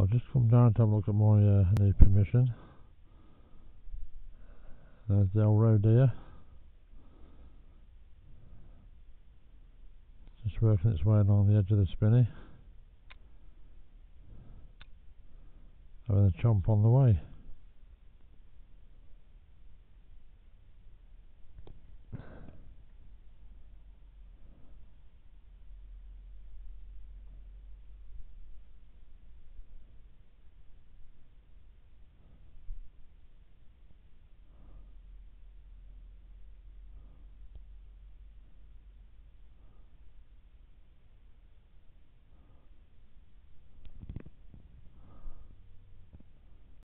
I'll just come down to have a look at my uh, new permission. There's the old road here. Just working its way along the edge of the spinney. Having a chomp on the way.